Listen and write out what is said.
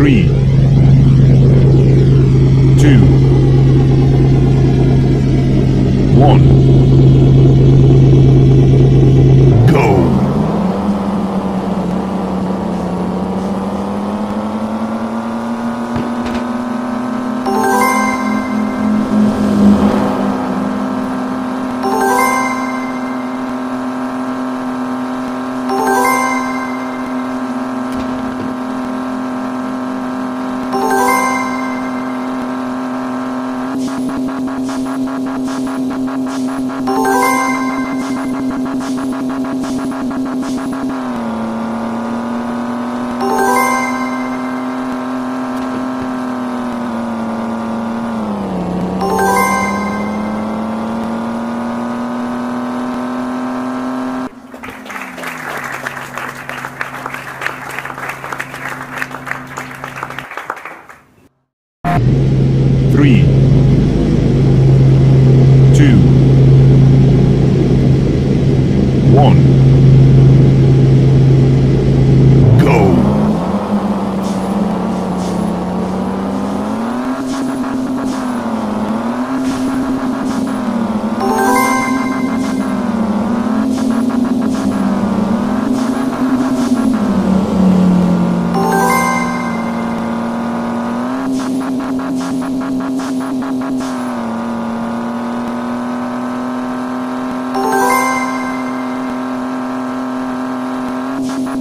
Three, two, one. Three, two, one. Go!